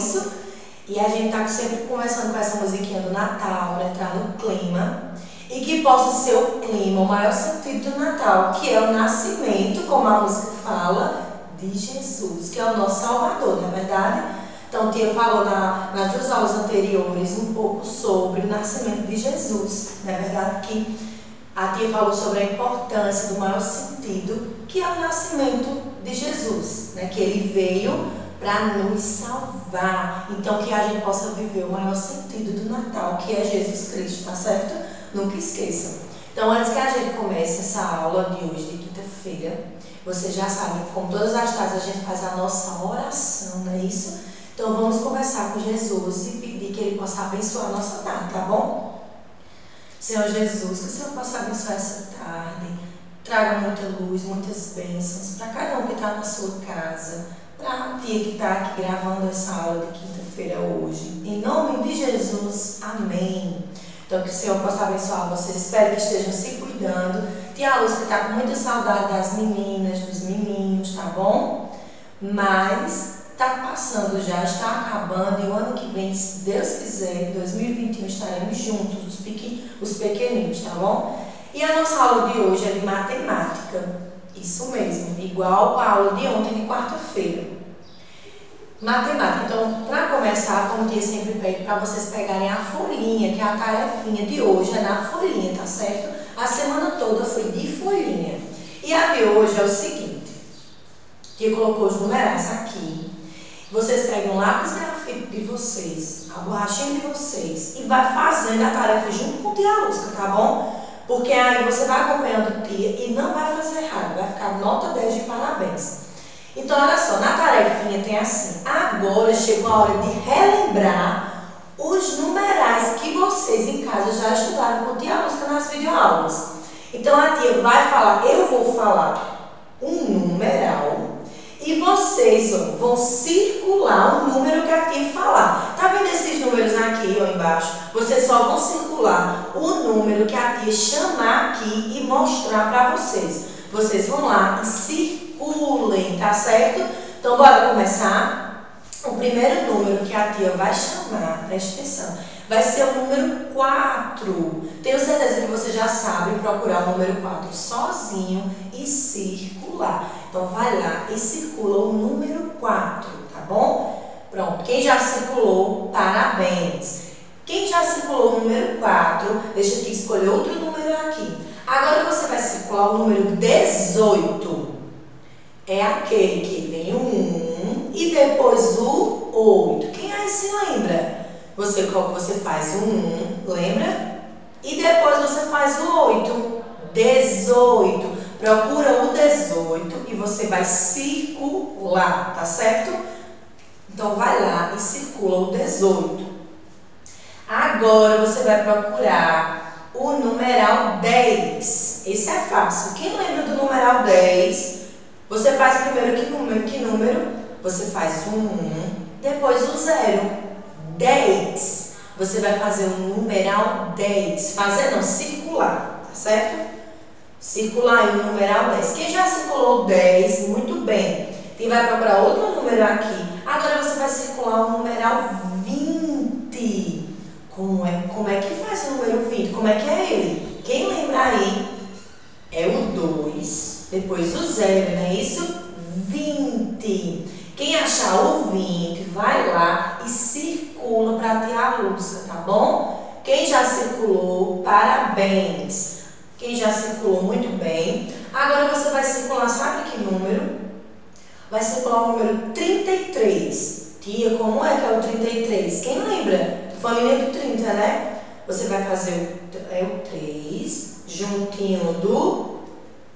isso? E a gente está sempre conversando com essa musiquinha do Natal, para entrar no clima. E que possa ser o clima, o maior sentido do Natal, que é o nascimento, como a música fala, de Jesus, que é o nosso Salvador, não é verdade? Então, Tia falou na, nas duas aulas anteriores um pouco sobre o nascimento de Jesus, não é verdade? Que a Tia falou sobre a importância do maior sentido, que é o nascimento de Jesus, né? que ele veio para nos salvar. Então, que a gente possa viver o maior sentido do Natal, que é Jesus Cristo, tá certo? Nunca esqueçam. Então, antes que a gente comece essa aula de hoje, de quinta-feira, você já sabe, como todas as tardes a gente faz a nossa oração, não é isso? Então, vamos conversar com Jesus e pedir que Ele possa abençoar a nossa tarde, tá bom? Senhor Jesus, que o Senhor possa abençoar essa tarde, traga muita luz, muitas bênçãos para cada um que está na sua casa para a tia que está aqui gravando essa aula de quinta-feira hoje. Em nome de Jesus, amém. Então, que o Senhor possa abençoar vocês. Espero que estejam se cuidando. Tia Luz que está com muita saudade das meninas, dos meninos, tá bom? Mas está passando já, está acabando. E o ano que vem, se Deus quiser, em 2021, estaremos juntos, os, pequen, os pequeninos, tá bom? E a nossa aula de hoje é de matemática. Isso mesmo, igual a aula de ontem, de quarta-feira. Matemática. Então, para começar, como dia sempre pede, para vocês pegarem a folhinha, que é a tarefinha de hoje, é na folhinha, tá certo? A semana toda foi de folhinha. E a de hoje é o seguinte, que colocou os numerais aqui. Vocês pegam lápis grafite de vocês, a borrachinha de vocês, e vai fazendo a tarefa junto com o tia Lusca, tá bom? Porque aí você vai acompanhando o tia e não vai fazer errado, vai ficar nota 10 de parabéns. Então, olha só, na tarefinha tem assim, agora chegou a hora de relembrar os numerais que vocês em casa já estudaram com tia Lúcia nas videoaulas. Então, a tia vai falar, eu vou falar um numeral e vocês ó, vão circular o número que a tia falar. Tá vendo esses números aqui ó, embaixo? Vocês só vão circular o número que a tia chamar aqui e mostrar para vocês. Vocês vão lá e circulem, tá certo? Então, bora começar? O primeiro número que a tia vai chamar, preste atenção, vai ser o número 4. Tenho certeza que você já sabe procurar o número 4 sozinho e circular. Então, vai lá e circula o número 4, tá bom? Pronto, quem já circulou, parabéns. Quem já circulou o número 4, deixa eu escolher outro número aqui. Agora você vai circular o número 18. É aquele que vem o 1 e depois o 8. Quem aí se lembra? Você, você faz o 1, lembra? E depois você faz o 8. 18. Procura o 18 e você vai circular, tá certo? Então vai lá e circula o 18. Agora você vai procurar o numeral 10. Esse é fácil. Quem lembra do numeral 10? Você faz primeiro que número? Que número? Você faz o 1, depois o 0. 10. Você vai fazer o numeral 10. Fazer não, circular, tá certo? Circular aí o numeral 10. Quem já circulou 10, muito bem. Quem vai procurar outro número aqui. Agora você vai circular o numeral 20. Como é, como é que faz o número 20? Como é que é ele? Quem lembra aí? O 2, depois o 0, não é isso? 20. Quem achar o 20, vai lá e circula para ter a luz, tá bom? Quem já circulou, parabéns. Quem já circulou muito bem. Agora você vai circular, sabe que número? Vai circular o número 33. Tia, como é que é o 33? Quem lembra? Família do 30, né? Você vai fazer o, é o 3 juntinho do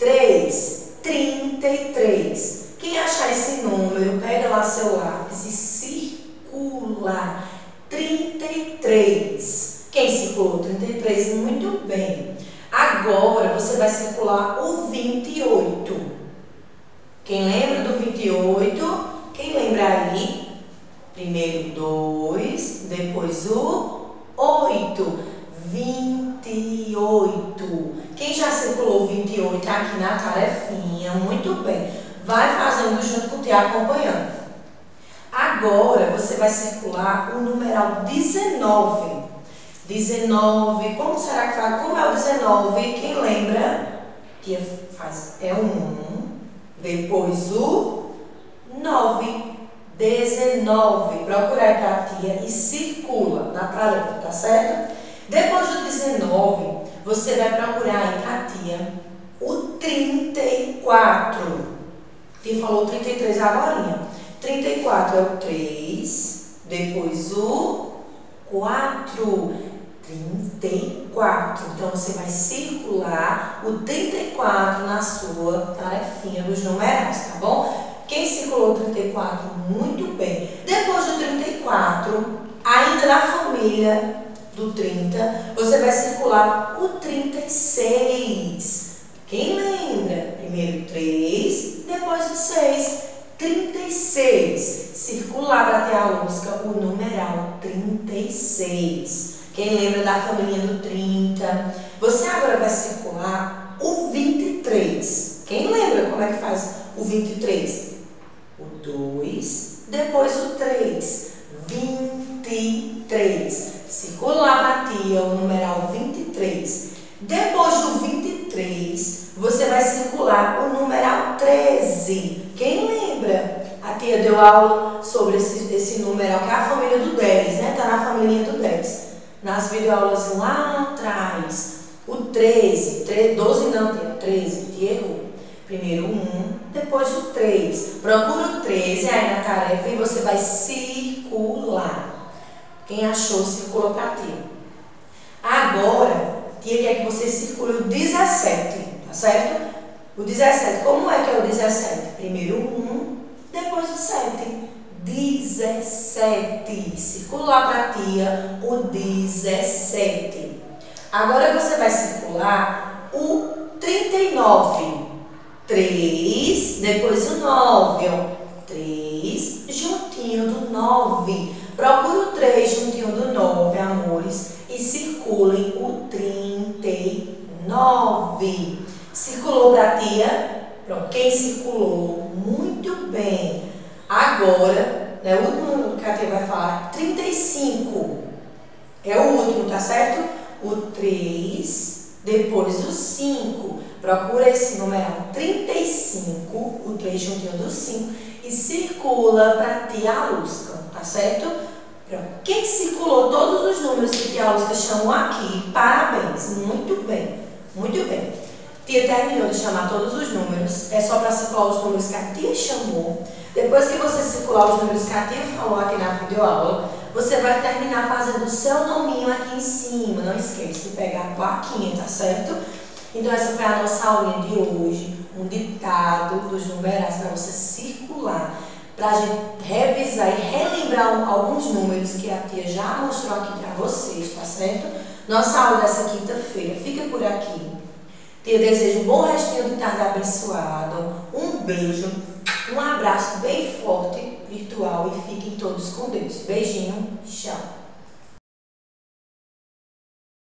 3. 33. Quem achar esse número, pega lá seu lápis e circula. 33. Quem circulou 33? Muito bem. Agora você vai circular o 28. Quem lembra do 28? Quem lembra aí? Primeiro 2, depois o 8. 28. Quem já circulou o 28 aqui na tarefinha? Muito bem. Vai fazendo junto com o tia, acompanhando. Agora, você vai circular o numeral 19. 19, como será que faz? Como é o 19? Quem lembra? Tia faz, é 1, depois o 9. 19. Procura aí para a tia e circula na tarefa, tá certo? Depois do 19, você vai procurar aí para a tia o 34. Tia falou 33 agora. 34 é o 3, depois o 4. 34. Então, você vai circular o 34 na sua tarefinha dos numerais, tá bom? Quem circulou o 34? Muito bem. Depois do 34, ainda na família do 30, você vai circular o 36. Quem lembra? Primeiro 3, depois o 6. 36. Circular ter a lusca o numeral 36. Quem lembra da família do 30? Você agora vai circular o 23. Quem lembra como é que faz o 23? O 2, depois o 3. 23. Circular para tia o numeral 23. Depois do 23, você vai circular o numeral 13. Quem lembra? A tia deu aula sobre esse, esse numeral, que é a família do 10, né? Está na família do 10 nas videoaulas lá atrás, o 13, 12 não, tem 13, te errou. Primeiro o 1, depois o 3. Procura o 13 aí na tarefa e você vai circular. Quem achou, circulou para ti. Agora, tia quer que você circule o 17, tá certo? O 17, como é que é o 17? Primeiro o 1, depois o 7. 17. Circular para a tia o 17. Agora você vai circular o 39. 3, depois o 9. 3 juntinho do 9. Procura o 3 juntinho do 9, amores, e circulem o 39. Circulou para tia? Pronto, quem circulou? Muito bem. Agora, né, o último que a tia vai falar, 35. É o último, tá certo? O 3, depois o 5. Procura esse numeral 35, o 3 juntinho do 5, e circula para tia Alusca, tá certo? Pronto. Quem circulou todos os números que tia Alusca chamou aqui, parabéns, muito bem, muito bem. Tia terminou de chamar todos os números, é só para circular os números que a tia chamou. Depois que você circular os números que a tia falou aqui na videoaula, você vai terminar fazendo o seu nominho aqui em cima. Não esqueça de pegar a plaquinha, tá certo? Então essa foi a nossa aulinha de hoje, um ditado dos numerais para você circular, para a gente revisar e relembrar alguns números que a tia já mostrou aqui para vocês, tá certo? Nossa aula dessa quinta-feira fica por aqui. Tia desejo um bom restinho de tarde abençoado, um beijo um abraço bem forte, virtual, e fiquem todos com Deus. Beijinho, tchau.